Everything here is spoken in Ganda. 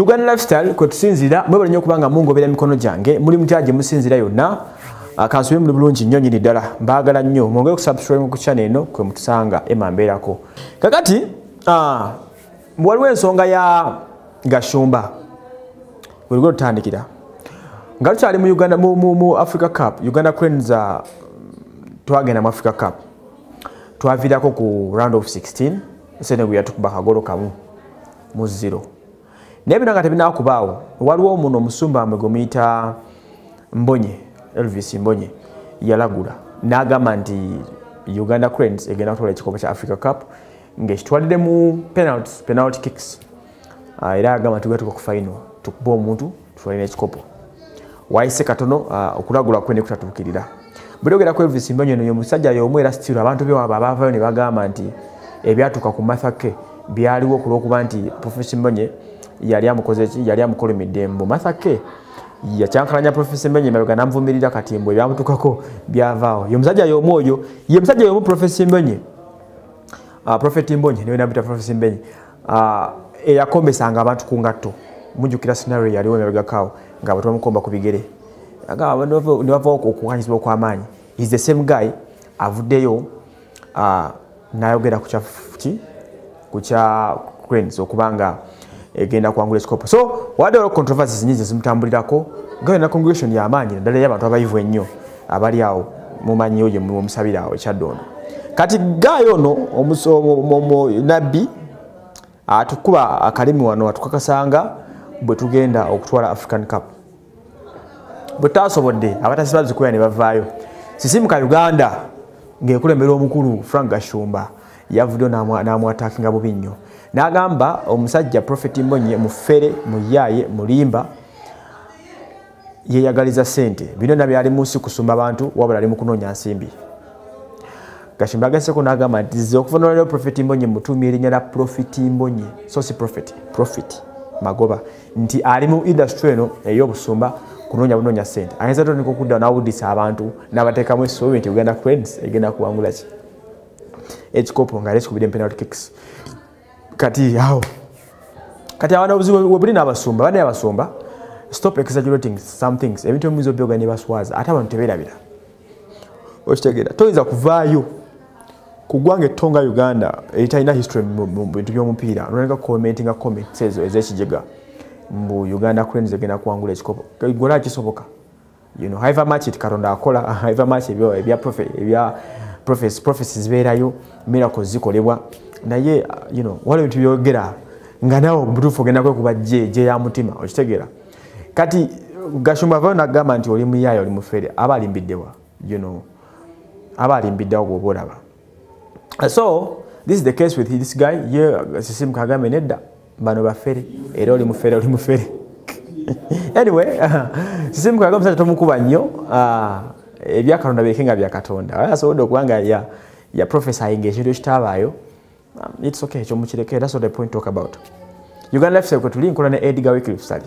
uganda lifestyle kwetusinzira mwebale nyo okubanga mungobera emikono gyange muli mutya gye musinzira yonna kansube muli bulungi nnyo nyini ddala mbaagala nnyo. Mwongere okusubscribe ku channel eno kwe mutusanga emambeerako kakati waliwo ensonga ya gashumba. Weligwe tutandikira. Nga tukyali mu uganda mu, africa cup uganda cranes uh, twagenda mu africa cup. Twaviirako ku round of 16 senegal yatukuba kagolo kamu mu zero naye bino nga tebinakubaawo waliwo omuno omusumba mwe gumuyita mbonye elvis mbonye yalagula. N'agamba nti uganda cranes egenda kutwala ekikopo kya africa cup ngaekitwalire mu penalty, penalty kicks. Uh, era agamba nti gatuka ku final tukuba omuntu tutwalire ekikopo wayise katono uh, okulagula kwene kutatuukirira bwetogera ku elvis mbonye eno omusajja yomu era stiro abantu bewaabwe abavayo ne bagamba nti ebyatuuka ku mathake byaliwo okulwokuba nti profesa mbonye yali amukozeki yali amukolomidde mbu mathake yakyankalanya profesa mbonye mabega namuvumirira kati mbu ebyamutukako byavaawo. Ye musajja yomu oyo ye musajja yomu profesa mbonye uh, prophet mbonye niwe nabita profesa mbonye uh, eyakombesanga abantu ku ngatto. Mujjukira scenario yaliwo emabegakaawo nga abantu bamukomba ku bigere. Nibava okukanyizibwa okwamaanyi. Is the same guy avuddeyo uh, nayogera kuki kukya cranes okubanga egenda kwangula ekikopo so wadde olwo controversies nyingi zimutambulirako gayo na congregation yamaanyi naddala y'abantu abayivu ennyo abali awo mumanyi oyo mumusabira awo ekyadde kati gayo ono nabbi atukuba akalimi wano atukakasanga bwe tugenda okutwala african cup. Bwe tutasobodde abatasiba zikuya ne bavaayo. Sisimuka uganda ng'ekulembera omukulu frank gashumba yavuddeyo n'amwatakinga bubi nnyo. N'agamba omusajja profeti mbonye mufere muyaaye mulimba yeyagaliza sente bino na byali mu nsi kusumba abantu wabula ali mu kunoonya nsimbi. Gashumba agaseko n'agamba nti ze okuva nolero profeti mbonye mutuumya erinnya lya profeti mbonye so si profeti profeti magoba. Nti ali mu industry eno ey'obusumba kunoonya bunoonya sente ayinza toneka okudda nawudisa abantu n'abateekamu essuubi nti uganda cranes egenda kuwangula ki ekikopo nga lekikubidde penalty kicks kati awo kati abaana obuzibu webuli n'abasumba bana abasumba stop exaggerating some things. Ebintu emuyinza obyoga ne baswaza ate abantu tebeerabira okitegeera toyinza kuvaayo ku ggwanga ettonga uganda eritalina history mu bintu by'omupiira. Noleka commentinga comments ezo ez'ekijega mbu uganda cranes egenda kuwangula ekikopo. Gona kisoboka? You know, however much it katonda akola however much ebya ebya prophecies zibeerayo miracles zikolebwa. Naye you know, waliwo bintu byogera nga nawe obutuufu ogenda kwekuba je je ya mutima okitegeera kati gashumba vayo nagamba nti oli muyaayo oli mufere aba alimbiddewa you know, aba alimbiddewo bwoba olaba. So this is the case with this guy ye sisimu kagambe nedda. Bano bafere era oli mufere oli mufere anyway sisimu kagambe musajja tomukuba nnyo ebyakatonda bireke nga byakatonda asobodde okuba nga ya, ya prophesayinga ekintu ekitaabaayo um, its okay ekyo mukireke that's what the point talk about. Uganda lifestyle kwe tuli nkola ne edgar wiklif sali